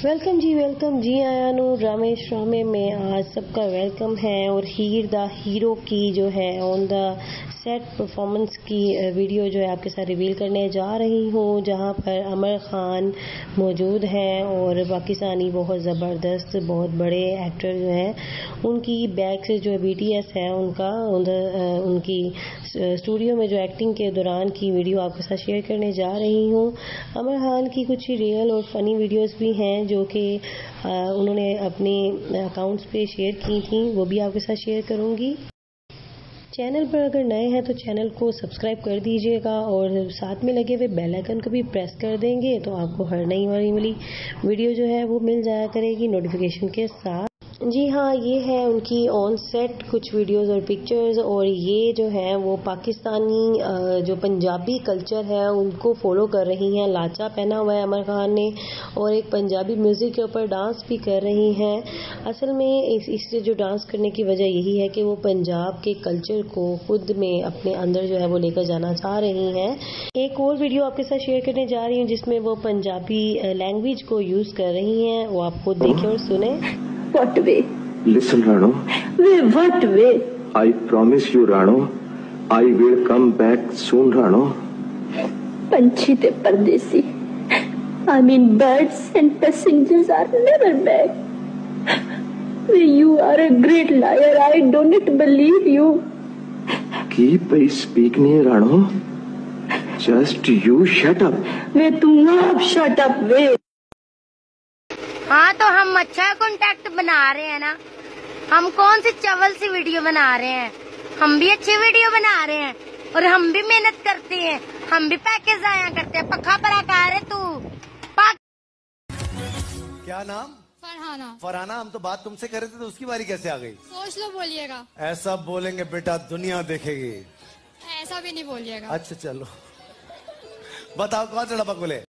Welcome जी welcome जी आया नू रामेश रामे में आज सबका वेलकम है और हीर द हीरो की जो है ऑन द सेट परफॉर्मेंस की वीडियो जो है आपके साथ रिवील करने जा रही हूँ, जहाँ पर अमर खान मौजूद हैं और पाकिस्तानी बहुत ज़बरदस्त, बहुत बड़े एक्टर जो हैं, उनकी बैक से जो बी टी एस है, उनका उनकी स्टूडियो में जो एक्टिंग के दौरान की वीडियो आपके साथ शेयर करने जा रही हूँ। अमर खान की कुछ रियल और फ़नी वीडियोज़ भी हैं जो कि उन्होंने अपने अकाउंट्स पे शेयर की थी, वो भी आपके साथ शेयर करूँगी। चैनल पर अगर नए हैं तो चैनल को सब्सक्राइब कर दीजिएगा और साथ में लगे हुए बेल आइकन को भी प्रेस कर देंगे तो आपको हर नई वाली वीडियो जो है, वो मिल जाया करेगी नोटिफिकेशन के साथ। जी हाँ ये है उनकी ऑन सेट कुछ वीडियोस और पिक्चर्स और ये जो है वो पाकिस्तानी जो पंजाबी कल्चर है, उनको फॉलो कर रही हैं। लाचा पहना हुआ है अमर खान ने और एक पंजाबी म्यूज़िक के ऊपर डांस भी कर रही हैं। असल में इस, इससे जो डांस करने की वजह यही है कि वो पंजाब के कल्चर को खुद में अपने अंदर जो है वो लेकर जाना चाह रही हैं। एक और वीडियो आपके साथ शेयर करने जा रही हूँ जिसमें वो पंजाबी लैंग्वेज को यूज़ कर रही हैं। वो आप खुद देखें और सुने। What way? Listen, Rano. Way, what way? I promise you, Rano. I will come back soon, Rano. Panchi te pardesi. I mean, birds and passengers are never back. You are a great liar. I don't believe you. Keep speaking, Rano. Just you shut up. तुम आप shut up वे हाँ तो हम अच्छा contact बना रहे हैं ना। हम कौन सी चवल सी वीडियो बना रहे हैं? हम भी अच्छी वीडियो बना रहे हैं और हम भी मेहनत करते हैं। हम भी पैकेज आया करते हैं। पक्का परा कह रहे तू। क्या नाम? फरहाना। फरहाना हम तो बात तुमसे कर रहे थे तो उसकी बारी कैसे आ गई? सोच लो बोलिएगा। ऐसा बोलेंगे बेटा दुनिया देखेगी। ऐसा भी नहीं बोलिएगा। अच्छा चलो। बताओ कौन सा डबक बोले